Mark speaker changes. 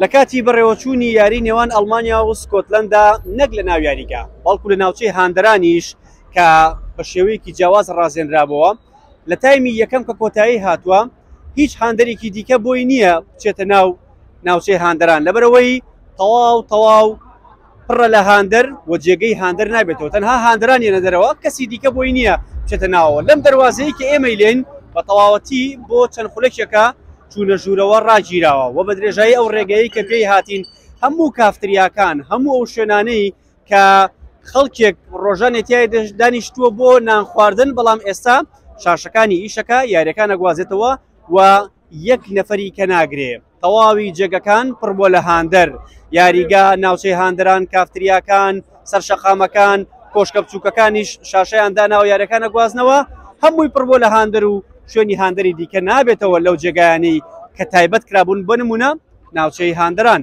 Speaker 1: لە کاتی بەڕێوەچوونی یاری نێوان ئەڵمانیا و سکۆتلەندا نەک لە ناو یاریگا، بەڵکو لە ناوچەی هاندەرانیش کە بە شێوەیەکی جیاواز ڕازێنرابۆوە، لە تایمی یەکەم کە کۆتایی هاتووە هیچ هاندەرێکی دیکە بۆی نییە بچێتە ناو ناوچەی هاندەران لەبەرئەوەی تەواو تەواو پڕە لە هاندەر و جێگەی هاندەر نابێتەوە، تەنها هاندەران یەنە دەرەوە، کەسی دیکە بۆی نییە بچێتە ناوەوە، لەم دەروازەیەی کە ئێمەی لێین بە تەواوەتی بۆ چەند خولەکێکە چوونە ژوورەوە ڕاگیراوە و بە درێژایی ئەو ڕێگەیەی کە پێی هاتین هەموو کافتریاکان هەموو ئەو شوێنانەی کە خەڵکێک ڕۆژانێ تیایدا دانیشتووە بۆ نان خواردن بەڵام ئێستا شاشەکانی ئیشەکە یاریەکان ئەگوازێتەوە و یەک نەفەری کە ناگرێ. تەواوی جێگەکان پڕ بووە لە هاندەر، یاریگا، ناوچەی هاندەران، کافتریاکان، سەر شەقامەکان، کۆشکە بچووکەکانیش شاشەیان داناوە یارییەکان ئەگوازنەوە، هەمووی پڕ بووە لە هاندەر و شوێنی هاندەری دیکە نابێتەوە لەو جێگایانەی کە تایبەت کرابوون بۆ نموونە ناوچەی هاندەران.